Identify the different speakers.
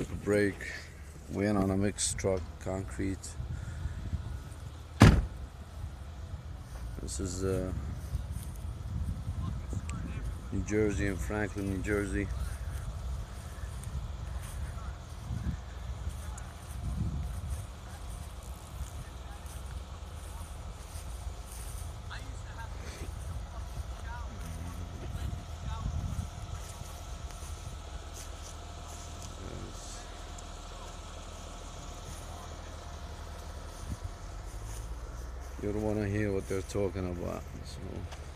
Speaker 1: Took a break. Went on a mixed truck, concrete. This is uh, New Jersey and Franklin, New Jersey. You don't want to hear what they're talking about. So.